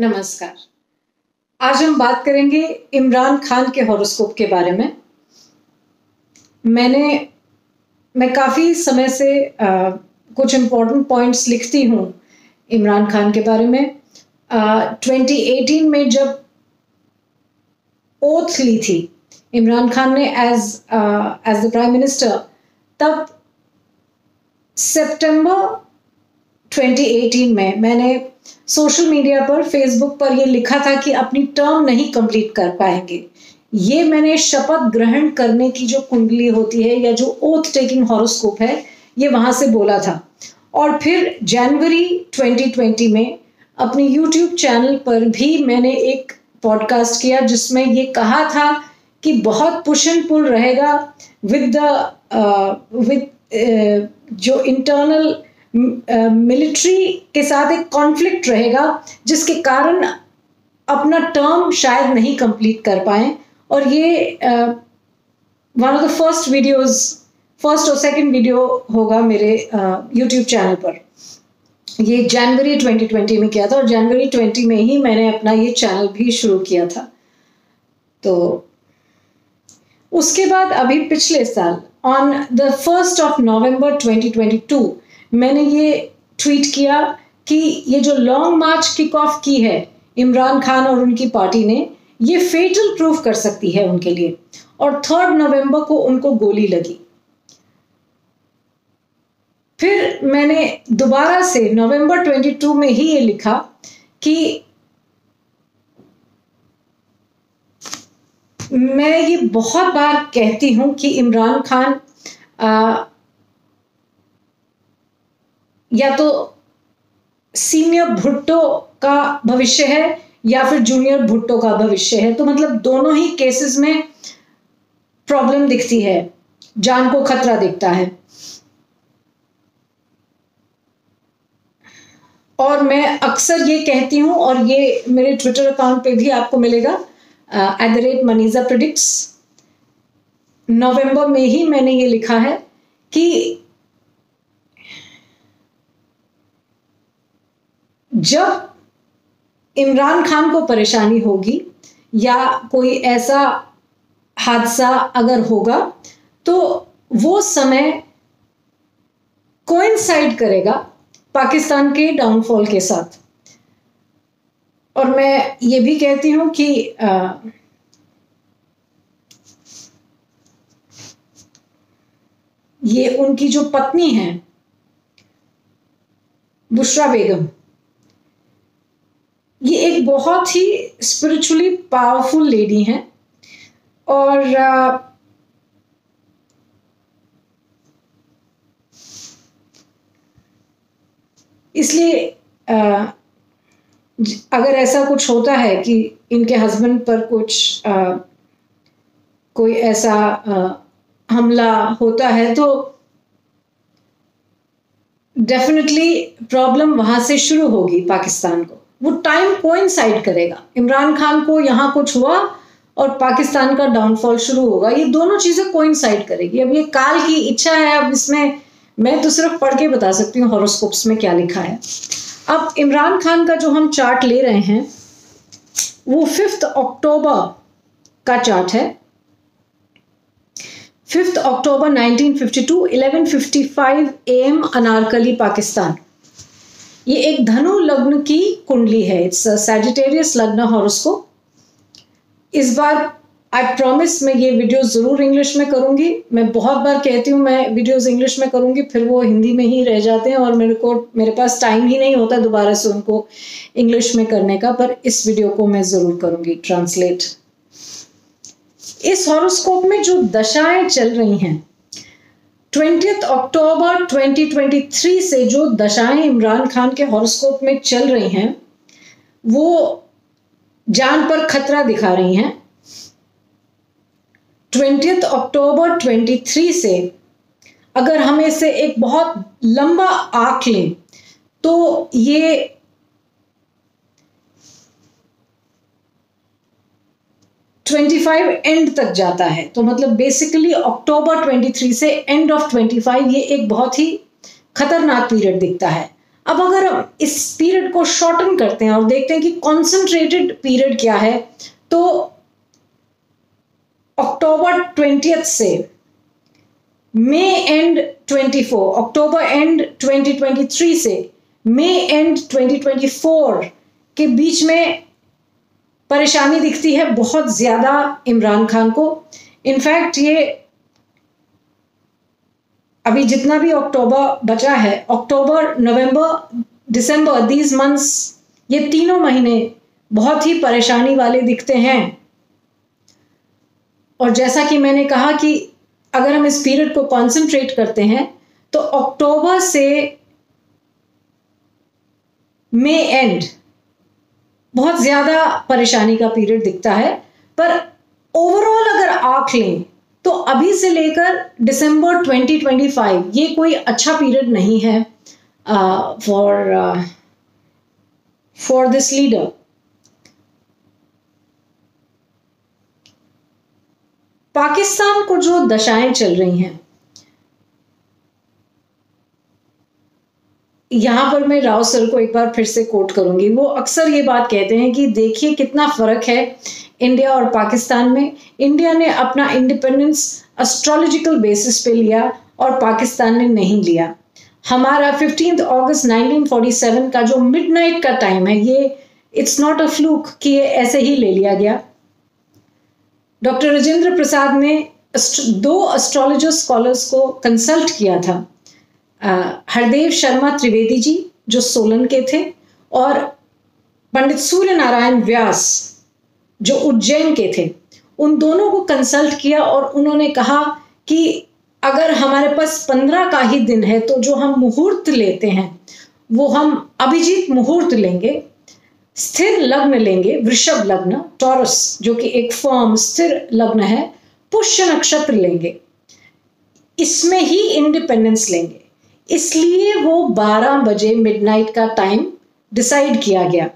नमस्कार। आज हम बात करेंगे इमरान खान के हॉरोस्कोप के बारे में। मैंने मैं काफ़ी समय से आ, कुछ इम्पोर्टेंट पॉइंट्स लिखती हूँ इमरान खान के बारे में। ट्वेंटी एटीन में जब ओथ ली थी इमरान खान ने as as the prime minister तब सितंबर 2018 में मैंने सोशल मीडिया पर, फेसबुक पर ये लिखा था कि अपनी टर्म नहीं कंप्लीट कर पाएँगे। ये मैंने शपथ ग्रहण करने की जो कुंडली होती है या जो ओथ टेकिंग हॉरोस्कोप है, ये वहाँ से बोला था। और फिर जनवरी 2020 में अपने यूट्यूब चैनल पर भी मैंने एक पॉडकास्ट किया, जिसमें ये कहा था कि बहुत पुश एंड पुल रहेगा विद द विद जो इंटरनल मिलिट्री के साथ एक कॉन्फ्लिक्ट रहेगा, जिसके कारण अपना टर्म शायद नहीं कंप्लीट कर पाए। और ये one of the first videos first और सेकंड वीडियो होगा मेरे यूट्यूब चैनल पर। ये जनवरी 2020 में किया था और जनवरी 20 में ही मैंने अपना ये चैनल भी शुरू किया था। तो उसके बाद अभी पिछले साल on the first of November 2022 मैंने ये ट्वीट किया कि ये जो लॉन्ग मार्च किक ऑफ़ की है इमरान खान और उनकी पार्टी ने ये फेटल प्रूफ कर सकती है उनके लिए। और थर्ड नवंबर को उनको गोली लगी। फिर मैंने दोबारा से नवंबर 22 में ही ये लिखा कि मैं ये बहुत बार कहती हूँ कि इमरान खान आ, या तो सीनियर भुट्टो का भविष्य है, या फिर जूनियर भुट्टो का भविष्य है। तो मतलब दोनों ही केसेस में प्रॉब्लम दिखती है, जान को खतरा दिखता है। और मैं अक्सर ये कहती हूँ, और ये मेरे ट्विटर अकाउंट पे भी आपको मिलेगा एट द रेट मनीजा प्रिडिक्स नवंबर में ही मैंने ये लिखा है कि जब इमरान खान को परेशानी होगी या कोई ऐसा हादसा अगर होगा तो वो समय कोइंसाइड करेगा पाकिस्तान के डाउनफॉल के साथ। और मैं ये भी कहती हूँ कि आ, ये उनकी जो पत्नी है बुशरा बेगम एक बहुत ही स्पिरिचुअली पावरफुल लेडी हैं। और आ, इसलिए अगर ऐसा कुछ होता है कि इनके हस्बैंड पर कुछ आ, कोई ऐसा आ, हमला होता है तो डेफिनेटली प्रॉब्लम वहाँ से शुरू होगी पाकिस्तान को। वो टाइम कोइंसाइड करेगा। इमरान खान को यहाँ कुछ हुआ और पाकिस्तान का डाउनफॉल शुरू होगा। ये दोनों चीज़ें कोइंसाइड करेगी। अब ये काल की इच्छा है, अब इसमें मैं तो सिर्फ़ पढ़ के बता सकती हूँ हॉरोस्कोप्स में क्या लिखा है। अब इमरान खान का जो हम चार्ट ले रहे हैं, वो फिफ्थ अक्टूबर का चार्ट है। Fifth October 1952 11:55 AM Anarkali, Pakistan. ये एक धनु लग्न की कुंडली है। इट्स सैजिटेरियस लग्न हॉरोस्कोप इस बार आई प्रॉमिस मैं ये वीडियो ज़रूर इंग्लिश में करूँगी। मैं बहुत बार कहती हूँ, मैं वीडियोस इंग्लिश में करूँगी, फिर वो हिंदी में ही रह जाते हैं और मेरे को, मेरे पास टाइम ही नहीं होता दोबारा से उनको इंग्लिश में करने का, पर इस वीडियो को मैं ज़रूर करूँगी। ट्रांसलेट इस हॉरोस्कोप में जो दशाएँ चल रही हैं ट्वेंटियथ अक्टूबर 2023 से जो दशाएँ इमरान खान के हॉरोस्कोप में चल रही हैं, वो जान पर खतरा दिखा रही हैं। ट्वेंटियथ अक्टूबर 23 से अगर हम इसे एक बहुत लंबा आंक लें तो ये ट्वेंटी फाइव एंड तक जाता है। तो मतलब बेसिकली अक्टूबर ट्वेंटी थ्री से एंड ऑफ़ ट्वेंटी फाइव ये एक बहुत ही खतरनाक पीरियड दिखता है। अब अगर हम इस पीरियड को शॉर्टन करते हैं और देखते हैं कि कॉन्सेंट्रेटेड पीरियड क्या है तो अक्टूबर ट्वेंटी से मे एंड 24 अक्टूबर एंड 2023 से मे एंड 2024 के बीच में परेशानी दिखती है बहुत ज़्यादा इमरान खान को। इनफैक्ट ये अभी जितना भी अक्टूबर बचा है, अक्टूबर, नवंबर, दिसंबर दीज मंथ्स ये तीनों महीने बहुत ही परेशानी वाले दिखते हैं। और जैसा कि मैंने कहा कि अगर हम इस पीरियड को कंसंट्रेट करते हैं तो अक्टूबर से मे एंड बहुत ज़्यादा परेशानी का पीरियड दिखता है, पर ओवरऑल अगर आँख लें तो अभी से लेकर दिसंबर 2025 ये कोई अच्छा पीरियड नहीं है for for this leader Pakistan को जो दशाएँ चल रही हैं यहाँ पर मैं राव सर को एक बार फिर से कोट करूँगी। वो अक्सर ये बात कहते हैं कि देखिए कितना फ़र्क है इंडिया और पाकिस्तान में। इंडिया ने अपना इंडिपेंडेंस एस्ट्रोलॉजिकल बेसिस पे लिया और पाकिस्तान ने नहीं लिया। हमारा फिफ्टीन अगस्त 1947 का जो मिडनाइट का टाइम है, ये इट्स नॉट अ फ्लूक कि ये ऐसे ही ले लिया गया। डॉक्टर राजेंद्र प्रसाद ने दो एस्ट्रोलॉजर स्कॉलर्स को कंसल्ट किया था। हरदेव शर्मा त्रिवेदी जी, जो सोलन के थे, और पंडित सूर्य नारायण व्यास, जो उज्जैन के थे, उन दोनों को कंसल्ट किया और उन्होंने कहा कि अगर हमारे पास पंद्रह का ही दिन है तो जो हम मुहूर्त लेते हैं, वो हम अभिजीत मुहूर्त लेंगे, स्थिर लग्न लेंगे, वृषभ लग्न टॉरस जो कि एक फॉर्म स्थिर लग्न है, पुष्य नक्षत्र लेंगे। इसमें ही इंडिपेंडेंस लेंगे। इसलिए वो 12 बजे मिडनाइट का टाइम डिसाइड किया गया।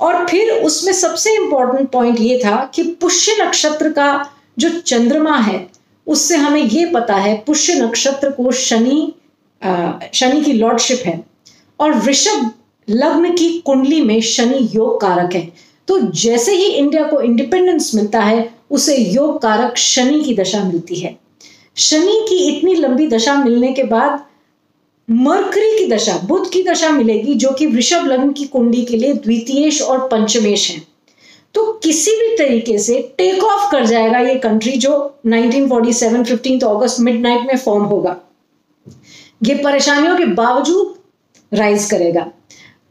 और फिर उसमें सबसे इंपॉर्टेंट पॉइंट ये था कि पुष्य नक्षत्र का जो चंद्रमा है, उससे हमें ये पता है, पुष्य नक्षत्र को शनि शनि की लॉर्डशिप है। और वृषभ लग्न की कुंडली में शनि योग कारक है। तो जैसे ही इंडिया को इंडिपेंडेंस मिलता है, उसे योग कारक शनि की दशा मिलती है। शनि की इतनी लंबी दशा मिलने के बाद मरकरी की दशा, बुद्ध की दशा मिलेगी जो कि वृषभ लग्न की कुंडी के लिए द्वितीयेश और पंचमेश है। तो किसी भी तरीके से टेक ऑफ़ कर जाएगा ये कंट्री जो 1947 15 अगस्त मिडनाइट में फॉर्म होगा। ये परेशानियों के बावजूद राइज करेगा।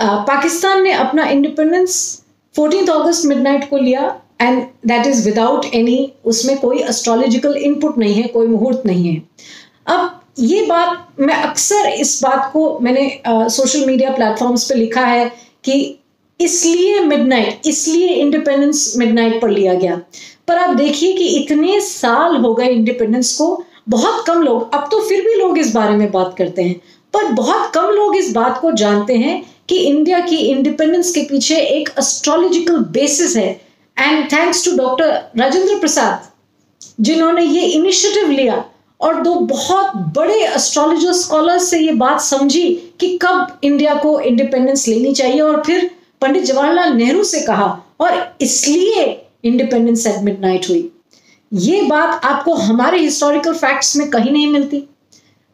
पाकिस्तान ने अपना इंडिपेंडेंस फोर्टीन अगस्त मिडनाइट को लिया and that is without any उसमें कोई एस्ट्रोलॉजिकल इनपुट नहीं है, कोई मुहूर्त नहीं है। अब ये बात मैं अक्सर इस बात को मैंने सोशल मीडिया प्लेटफॉर्म्स पे लिखा है कि इसलिए मिडनाइट इसलिए इंडिपेंडेंस मिडनाइट पर लिया गया। पर आप देखिए कि इतने साल हो गए इंडिपेंडेंस को, बहुत कम लोग, अब तो फिर भी लोग इस बारे में बात करते हैं। पर बहुत कम लोग इस बात को जानते हैं कि इंडिया की इंडिपेंडेंस के पीछे एक एस्ट्रोलॉजिकल बेसिस है। And thanks to doctor Rajendra Prasad जिन्होंने ये इनिशिएटिव लिया और दो बहुत बड़े एस्ट्रोलॉजर स्कॉलर्स से ये बात समझी कि कब इंडिया को इंडिपेंडेंस लेनी चाहिए और फिर पंडित जवाहरलाल नेहरू से कहा और इसलिए इंडिपेंडेंस एट मिडनाइट हुई। ये बात आपको हमारे हिस्टोरिकल फैक्ट्स में कहीं नहीं मिलती।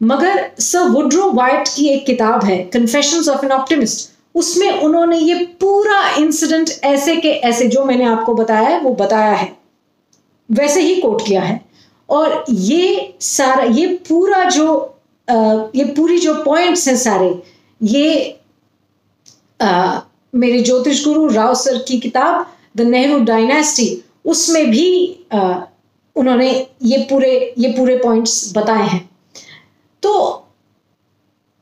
मगर सर वुड्रो वाइट की एक किताब है कन्फेशन ऑफ़ एन ऑप्टिमिस्ट उसमें उन्होंने ये पूरा इंसिडेंट ऐसे के ऐसे, जो मैंने आपको बताया है, वो बताया है। वैसे ही कोट किया है। और ये सारा ये पूरा जो आ, ये पूरी जो पॉइंट्स हैं सारे ये आ, मेरे ज्योतिष गुरु राव सर की किताब द नेहरू डायनेस्टी उसमें भी आ, उन्होंने ये पूरे ये पूरे पॉइंट्स बताए हैं। तो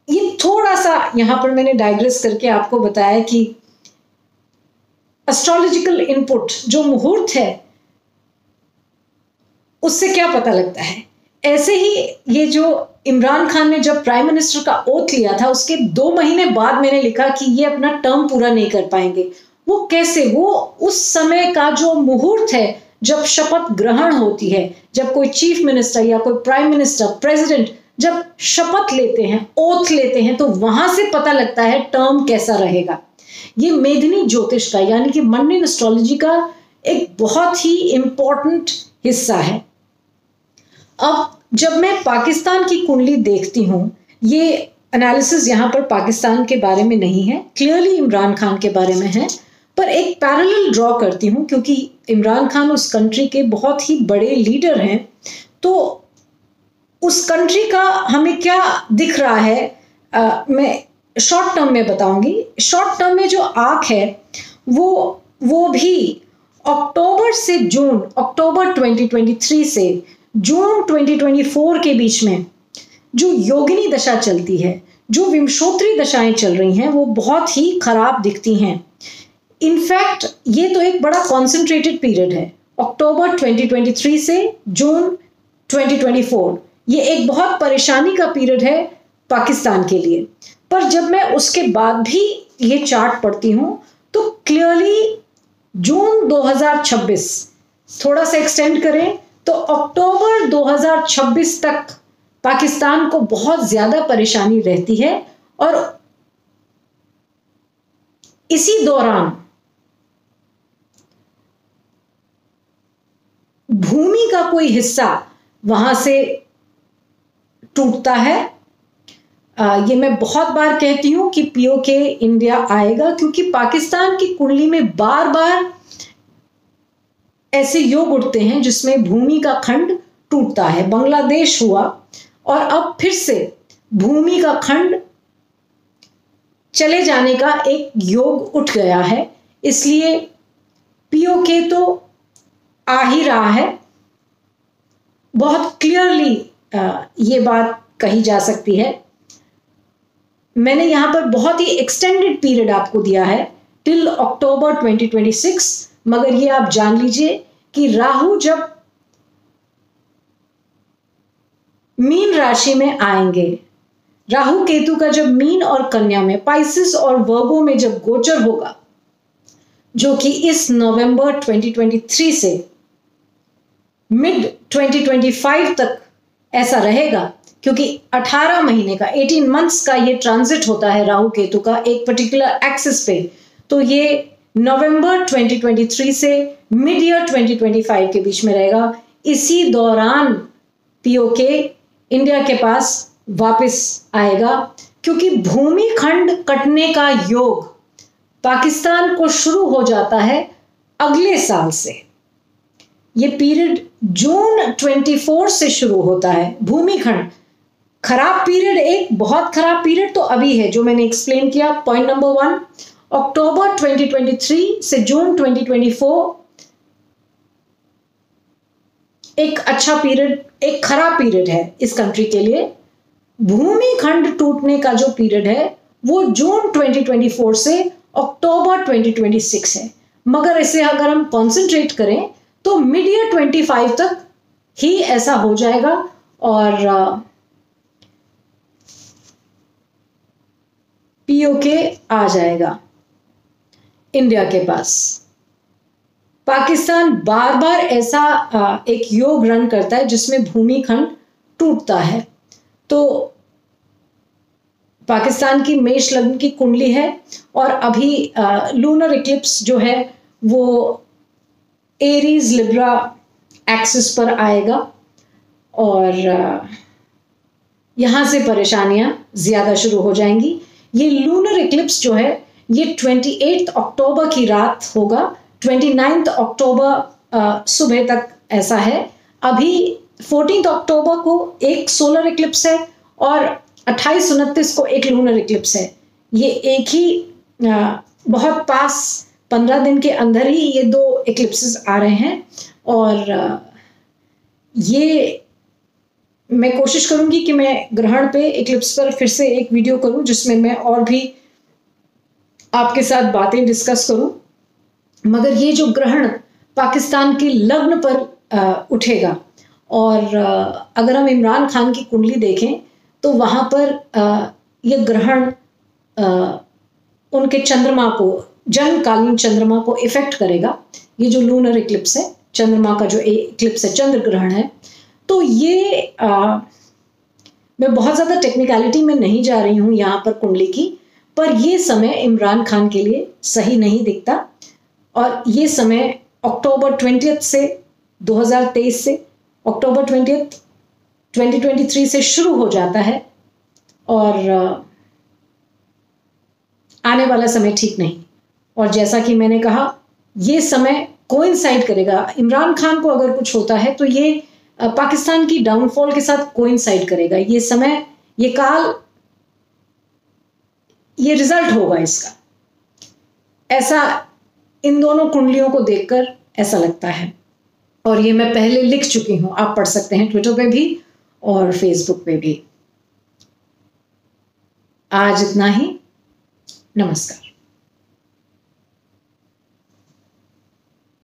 ये थोड़ा सा यहाँ पर मैंने डायग्रेस करके आपको बताया कि एस्ट्रोलॉजिकल इनपुट जो मुहूर्त है उससे क्या पता लगता है? ऐसे ही ये जो इमरान खान ने जब प्राइम मिनिस्टर का ओथ लिया था, उसके दो महीने बाद मैंने लिखा कि ये अपना टर्म पूरा नहीं कर पाएँगे। वो कैसे? वो उस समय का जो मुहूर्त है, जब शपथ ग्रहण होती है, जब कोई चीफ मिनिस्टर या कोई प्राइम मिनिस्टर प्रेसिडेंट जब शपथ लेते हैं ओथ लेते हैं तो वहाँ से पता लगता है टर्म कैसा रहेगा। ये मेदिनी ज्योतिष का, यानी कि मंडन एस्ट्रोलॉजी का एक बहुत ही इंपॉर्टेंट हिस्सा है। अब जब मैं पाकिस्तान की कुंडली देखती हूँ ये एनालिसिस यहाँ पर पाकिस्तान के बारे में नहीं है क्लियरली इमरान खान के बारे में है पर एक पैरेलल ड्रॉ करती हूँ क्योंकि इमरान खान उस कंट्री के बहुत ही बड़े लीडर हैं तो उस कंट्री का हमें क्या दिख रहा है आ, मैं शॉर्ट टर्म में बताऊँगी। शॉर्ट टर्म में जो आँख है वो वो भी अक्टूबर से जून अक्टूबर 2023 से जून 2024 के बीच में जो योगिनी दशा चलती है, जो विमशोत्री दशाएँ चल रही हैं, वो बहुत ही खराब दिखती हैं। इनफैक्ट ये तो एक बड़ा कॉन्सेंट्रेटेड पीरियड है। अक्टूबर 2023 से जून 2024 ये एक बहुत परेशानी का पीरियड है पाकिस्तान के लिए। पर जब मैं उसके बाद भी ये चार्ट पढ़ती हूँ तो क्लियरली जून 2026 थोड़ा सा एक्सटेंड करें तो अक्टूबर 2026 तक पाकिस्तान को बहुत ज़्यादा परेशानी रहती है और इसी दौरान भूमि का कोई हिस्सा वहाँ से टूटता है। आ, ये मैं बहुत बार कहती हूँ कि पीओ के इंडिया आएगा क्योंकि पाकिस्तान की कुंडली में बार बार ऐसे योग उठते हैं जिसमें भूमि का खंड टूटता है। बांग्लादेश हुआ और अब फिर से भूमि का खंड चले जाने का एक योग उठ गया है। इसलिए पीओके तो आ ही रहा है। बहुत क्लियरली ये बात कही जा सकती है। मैंने यहाँ पर बहुत ही एक्सटेंडेड पीरियड आपको दिया है टिल अक्टूबर 2026 मगर ये आप जान लीजिए कि राहु जब मीन राशि में आएँगे, राहु केतु का जब मीन और कन्या में पाइसिस और वर्गो में जब गोचर होगा, जो कि इस नवंबर 2023 से मिड 2025 तक ऐसा रहेगा, क्योंकि 18 महीने का 18 मंथ्स का ये ट्रांजिट होता है राहु केतु का एक पर्टिकुलर एक्सिस पे। तो ये नवंबर 2023 से मिड ईयर 2025 के बीच में रहेगा। इसी दौरान पीओके इंडिया के पास वापस आएगा, क्योंकि भूमि खंड कटने का योग पाकिस्तान को शुरू हो जाता है अगले साल से। ये पीरियड जून 24 से शुरू होता है। भूमि खंड, खराब पीरियड एक बहुत खराब पीरियड तो अभी है, जो मैंने एक्सप्लेन किया पॉइंट नंबर वन अक्टूबर 2023 से जून 2024 एक अच्छा पीरियड एक खराब पीरियड है इस कंट्री के लिए। भूमि खंड टूटने का जो पीरियड है, वो जून 2024 से अक्टूबर 2026 है। मगर इसे अगर हम कंसंट्रेट करें तो मिड ईयर 25 तक ही ऐसा हो जाएगा और पीओके आ जाएगा। इंडिया के पास। पाकिस्तान बार बार ऐसा एक योग रन करता है जिसमें भूमि खंड टूटता है। तो पाकिस्तान की मेष लग्न की कुंडली है और अभी लूनर इक्लिप्स जो है वो एरीज लिब्रा एक्सिस पर आएगा और यहाँ से परेशानियाँ ज़्यादा शुरू हो जाएँगी। ये लूनर इक्लिप्स जो है ये ट्वेंटी अक्टूबर की रात होगा। ट्वेंटी अक्टूबर सुबह तक ऐसा है। अभी फोर्टीन अक्टूबर को एक सोलर इक्लिप्स है और अट्ठाईस उनतीस को एक लूनर इक्लिप्स है। ये एक ही आ, बहुत पास पंद्रह दिन के अंदर ही ये दो इक्लिप्सेस आ रहे हैं और आ, ये मैं कोशिश करूँगी कि मैं ग्रहण पे इक्लिप्स पर फिर से एक वीडियो करूँ जिसमें मैं और भी आपके साथ बातें डिस्कस करूँ। मगर ये जो ग्रहण पाकिस्तान के लग्न पर आ, उठेगा। और आ, अगर हम इमरान खान की कुंडली देखें तो वहाँ पर आ, ये ग्रहण उनके चंद्रमा को जन्मकालीन चंद्रमा को इफ़ेक्ट करेगा। ये जो लूनर इक्लिप्स है चंद्रमा का जो इक्लिप्स है चंद्र ग्रहण है। तो ये आ, मैं बहुत ज़्यादा टेक्निकलिटी में नहीं जा रही हूँ यहाँ पर कुंडली की। पर यह समय इमरान खान के लिए सही नहीं दिखता। और ये समय अक्टूबर ट्वेंटी से 2023 से, अक्टूबर ट्वेंटी 2023 से शुरू हो जाता है और आने वाला समय ठीक नहीं। और जैसा कि मैंने कहा, ये समय कोइंसाइड करेगा। इमरान खान को अगर कुछ होता है तो ये पाकिस्तान की डाउनफॉल के साथ कोइंसाइड करेगा। ये समय, ये काल ये रिज़ल्ट होगा इसका। ऐसा इन दोनों कुंडलियों को देखकर ऐसा लगता है। और ये मैं पहले लिख चुकी हूँ, आप पढ़ सकते हैं ट्विटर पे भी और फेसबुक पे भी। आज इतना ही। नमस्कार।